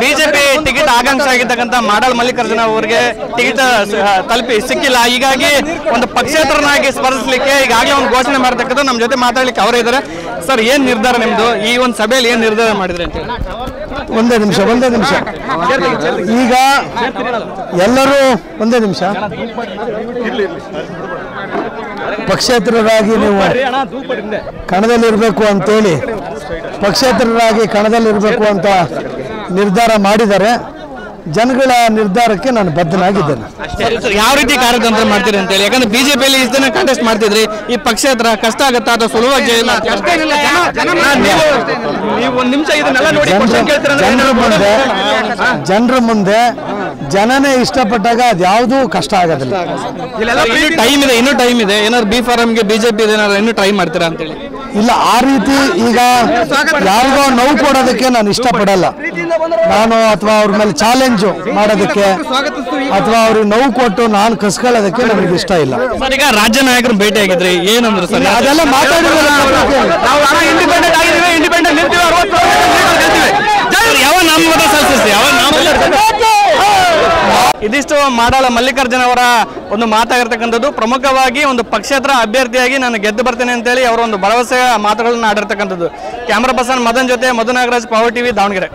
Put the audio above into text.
BJP ticket ಆಕಾಂಕ್ಷ ಆಗಿರ್ತಕ್ಕಂಥ ಮಾಡಾಳ್ ಮಲ್ಲಿಕಾರ್ಜುನ ಅವರಿಗೆ ticket ತಲುಪಿ ಸಿಕ್ಕಿಲ್ಲ. ಹೀಗಾಗಿ ಒಂದು ಪಕ್ಷೇತರನಾಗಿ ಸ್ಪರ್ಧಿಸಲಿಕ್ಕೆ ಈಗಾಗಲೇ ಒಂದು ಘೋಷಣೆ ಮಾಡ್ತಕ್ಕಂಥ ನಮ್ಮ ಜೊತೆ ಮಾತಾಡ್ಲಿಕ್ಕೆ ಅವರೇ ಇದ್ದಾರೆ. ಸರ್ ಏನ್ ನಿರ್ಧಾರ ನಿಮ್ದು? ಈ ಒಂದು ಸಭೆಯಲ್ಲಿ ಏನ್ ನಿರ್ಧಾರ ಮಾಡಿದ್ರೆ ಅಂತ ಒಂದೇ ನಿಮಿಷ ಒಂದೇ ನಿಮಿಷ. ಈಗ ಎಲ್ಲರೂ ಒಂದೇ ನಿಮಿಷ. ಪಕ್ಷೇತರರಾಗಿ ನೀವು ಕಣದಲ್ಲಿರಬೇಕು ಅಂತೇಳಿ ಪಕ್ಷೇತರರಾಗಿ ಕಣದಲ್ಲಿರಬೇಕು ಅಂತ ನಿರ್ಧಾರ ಮಾಡಿದ್ದಾರೆ ಜನಗಳ ನಿರ್ಧಾರಕ್ಕೆ ನಾನು ಬದ್ಧನಾಗಿದ್ದೇನೆ. ಯಾವ ರೀತಿ ಕಾರ್ಯತಂತ್ರ ಮಾಡ್ತೀರಿ ಅಂತ ಹೇಳಿ. ಯಾಕಂದ್ರೆ ಬಿಜೆಪಿಯಲ್ಲಿ ಇಷ್ಟು ಜನ ಕಾಂಟೆಸ್ಟ್ ಮಾಡ್ತಿದ್ರಿ. ಈ ಪಕ್ಷೇತರ ಕಷ್ಟ ಆಗುತ್ತಾ ಅಥವಾ ಸುಲಭವಾಗಿ ಜಯ ಇಲ್ಲ ಕಷ್ಟ ಏನಿಲ್ಲ ನೀವು ನೀವು ಒಂದ್ ನಿಮಿಷ ಇದನ್ನೆಲ್ಲ ನೋಡಿ ಜನರ ಮುಂದೆ ಜನರ ಮುಂದೆ ಜನನೇ ಇಷ್ಟಪಟ್ಟಾಗ ಅದ್ಯಾವುದೂ ಕಷ್ಟ ಆಗೋದಿಲ್ಲ. ಇನ್ನು ಟೈಮ್ ಇದೆ ಇನ್ನೂ ಟೈಮ್ ಇದೆ. ಏನಾದ್ರು ಬಿ ಫಾರಮ್ಗೆ ಬಿಜೆಪಿ ಏನಾದ್ರು ಇನ್ನೂ ಟ್ರೈ ಮಾಡ್ತೀರಾ ಅಂತ ಹೇಳಿ. ಇಲ್ಲ ಆ ರೀತಿ ಈಗ ಯಾರಿಗೋ ನೋವು ಕೊಡೋದಕ್ಕೆ ನಾನು ಇಷ್ಟಪಡಲ್ಲ. ನಾನು ಅಥವಾ ಅವ್ರ ಮೇಲೆ ಚಾಲೆಂಜು ಮಾಡೋದಕ್ಕೆ ಅಥವಾ ಅವ್ರಿಗೆ ನೋವು ಕೊಟ್ಟು ನಾನು ಕಸ್ಕೊಳ್ಳೋದಕ್ಕೆ ನನಗೆ ಇಷ್ಟ ಇಲ್ಲ. ಸರ್ ಈಗ ರಾಜ್ಯ ನಾಯಕರು ಭೇಟಿ ಆಗಿದ್ರಿ ಏನಂದ್ರು ಸರ್? ಅದೆಲ್ಲ ಮಾತಾಡಿದ್ರೆ ಯಾವ ಸಲ್ಲಿಸ್ತೀವಿ ಯಾವ ಇದಿಷ್ಟು ಮಾಡಾಳ ಮಲ್ಲಿಕಾರ್ಜುನ ಅವರ ಒಂದು ಮಾತಾಗಿರ್ತಕ್ಕಂಥದ್ದು. ಪ್ರಮುಖವಾಗಿ ಒಂದು ಪಕ್ಷೇತರ ಅಭ್ಯರ್ಥಿಯಾಗಿ ನಾನು ಗೆದ್ದು ಬರ್ತೇನೆ ಅಂತೇಳಿ ಅವರ ಒಂದು ಭರವಸೆಯ ಮಾತುಗಳನ್ನ ಆಡಿರ್ತಕ್ಕಂಥದ್ದು. ಕ್ಯಾಮ್ರಾ ಪರ್ಸನ್ ಮದನ್ ಜೊತೆ ಮಧು ನಾಗರಾಜ್ ಪವರ್ ಟಿವಿ ದಾವಣಗೆರೆ.